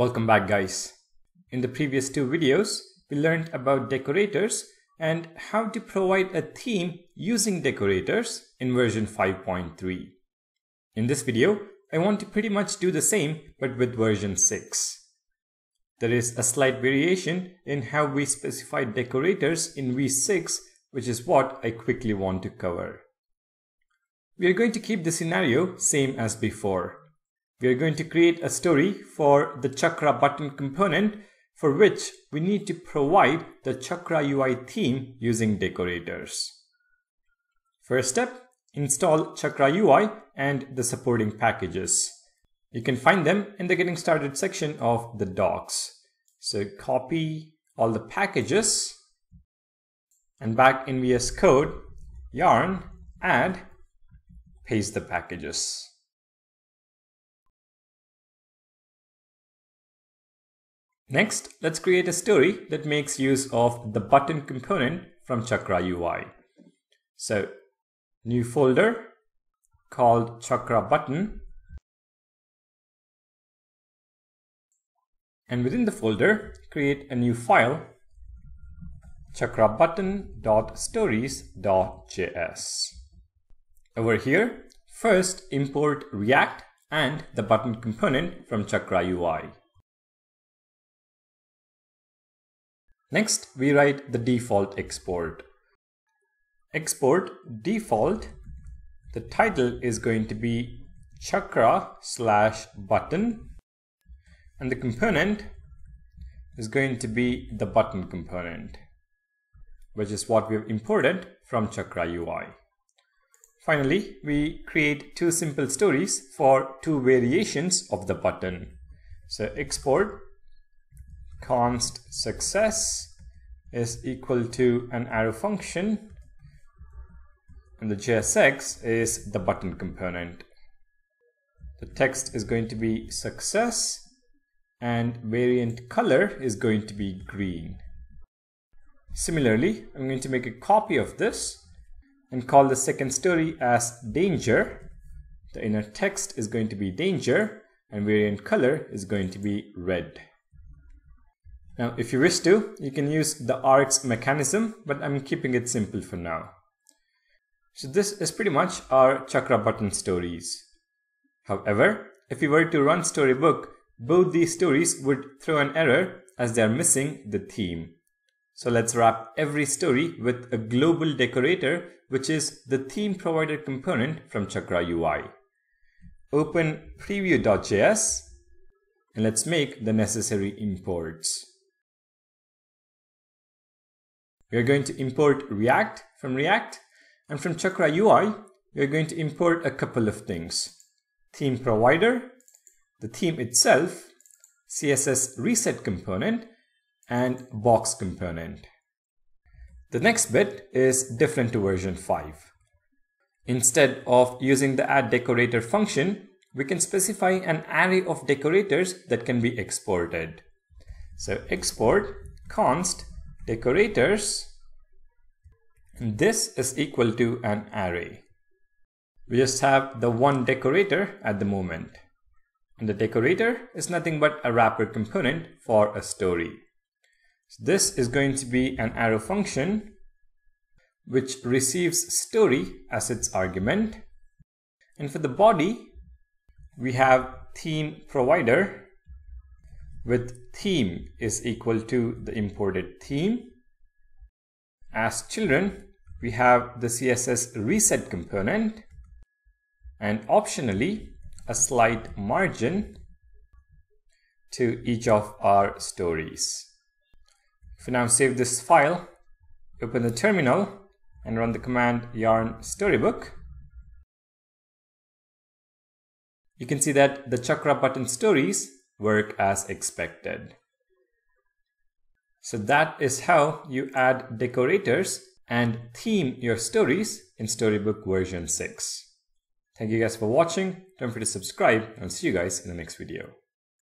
Welcome back guys. In the previous two videos, we learned about decorators and how to provide a theme using decorators in version 5.3. In this video, I want to pretty much do the same but with version 6. There is a slight variation in how we specify decorators in v6 which is what I quickly want to cover. We are going to keep the scenario same as before. We are going to create a story for the Chakra button component for which we need to provide the Chakra UI theme using decorators. First step, install Chakra UI and the supporting packages. You can find them in the getting started section of the docs. So copy all the packages and back in VS Code, yarn, add, paste the packages. Next, let's create a story that makes use of the button component from Chakra UI. So, new folder called Chakra button. And within the folder, create a new file, chakrabutton.stories.js. Over here, first import React and the button component from Chakra UI. Next, we write the default export. Export default, the title is going to be chakra slash button and the component is going to be the button component which is what we've imported from Chakra UI. Finally, we create two simple stories for two variations of the button. So export const success is equal to an arrow function and the JSX is the button component. The text is going to be success and variant color is going to be green. Similarly, I'm going to make a copy of this and call the second story as danger. The inner text is going to be danger and variant color is going to be red. Now, if you wish to, you can use the args mechanism, but I'm keeping it simple for now. So this is pretty much our chakra button stories. However, if we were to run storybook, both these stories would throw an error as they are missing the theme. So let's wrap every story with a global decorator, which is the theme provider component from Chakra UI. Open preview.js and let's make the necessary imports. We are going to import React from React and from Chakra UI, we are going to import a couple of things. Theme provider, the theme itself, CSS reset component, and box component. The next bit is different to version 5. Instead of using the add decorator function, we can specify an array of decorators that can be exported. So export const decorators. This is equal to an array. We just have the one decorator at the moment. And the decorator is nothing but a wrapper component for a story. So this is going to be an arrow function which receives story as its argument. And for the body, we have theme provider with theme is equal to the imported theme. As children, we have the CSS reset component and optionally a slight margin to each of our stories. If we now save this file, open the terminal and run the command yarn storybook, you can see that the chakra button stories work as expected. So that is how you add decorators and theme your stories in Storybook version 6. Thank you guys for watching. Don't forget to subscribe and I'll see you guys in the next video.